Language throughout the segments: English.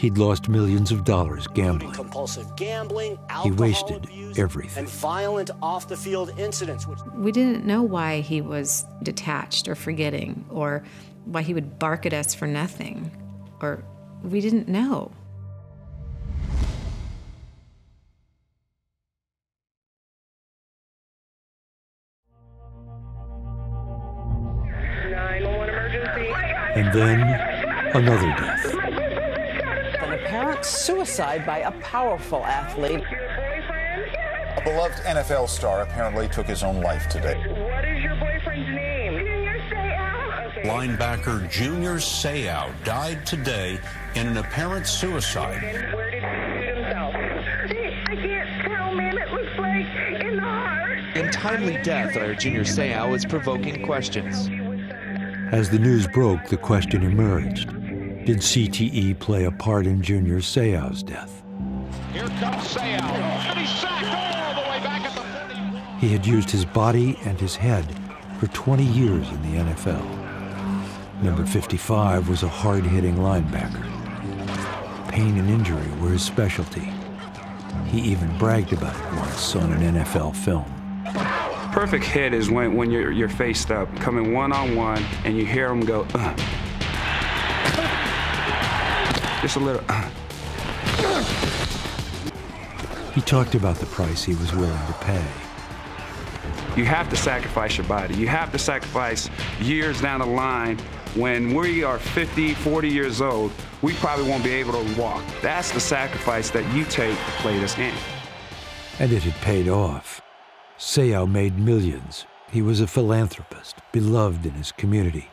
He'd lost millions of dollars gambling. compulsive gambling, He wasted abuse, everything. and violent off-the-field incidents. Which We didn't know why he was detached or forgetting, or why he would bark at us for nothing, or we didn't know. And then another death. An apparent suicide by a powerful athlete. A beloved NFL star apparently took his own life today. What is your boyfriend's name? Junior Seau. Linebacker Junior Seau died today in an apparent suicide. Where did he shoot himself? I can't tell, ma'am. It looks like in the heart. Untimely death of Junior Seau is provoking questions. As the news broke, the question emerged. Did CTE play a part in Junior Seau's death? Here comes Seau. And he's sacked all the way back at the 40. He had used his body and his head for 20 years in the NFL. Number 55 was a hard-hitting linebacker. Pain and injury were his specialty. He even bragged about it once on an NFL film. Perfect hit is when, when you're, you're faced up, coming one on one, and you hear him go, uh. Just a little, uh. He talked about the price he was willing to pay. You have to sacrifice your body. You have to sacrifice years down the line. When we are 50, 40 years old, we probably won't be able to walk. That's the sacrifice that you take to play this game. And it had paid off. Seau made millions. He was a philanthropist, beloved in his community.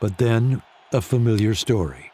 But then, a familiar story.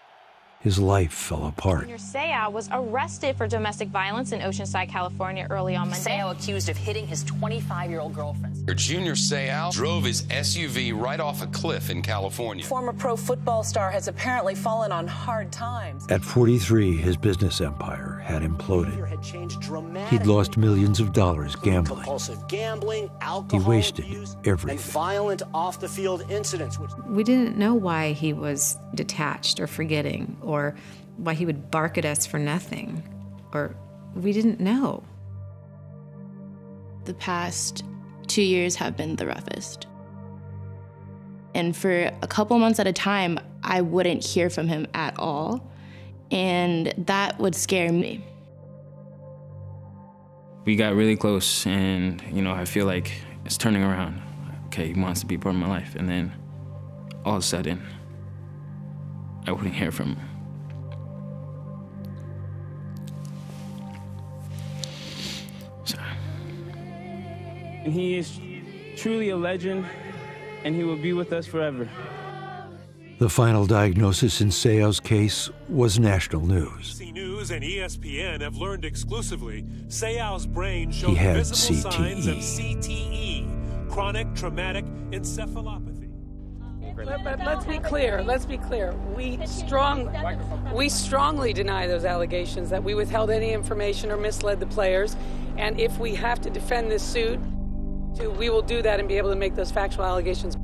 His life fell apart. Junior Seau was arrested for domestic violence in Oceanside, California early on Monday. Seau accused of hitting his 25-year-old girlfriend. Junior Seau drove his SUV right off a cliff in California. Former pro football star has apparently fallen on hard times. At 43, his business empire had imploded. had changed dramatically. He'd lost millions of dollars gambling. compulsive gambling, He wasted abuse, and everything. violent off-the-field incidents. Which We didn't know why he was detached or forgetting, or why he would bark at us for nothing, or we didn't know. The past two years have been the roughest. And for a couple months at a time, I wouldn't hear from him at all. And that would scare me. We got really close, and you know, I feel like it's turning around. Okay, he wants to be part of my life. And then all of a sudden, I wouldn't hear from him. He is truly a legend, and he will be with us forever. The final diagnosis in Seau's case was national news. ABC News and E ESPN have learned exclusively Seau's brain He showed had visible signs of CTE. CTE, chronic traumatic encephalopathy. But, but let's be clear. Let's be clear. We strong, we strongly deny those allegations that we withheld any information or misled the players. And if we have to defend this suit, to, we will do that and be able to make those factual allegations.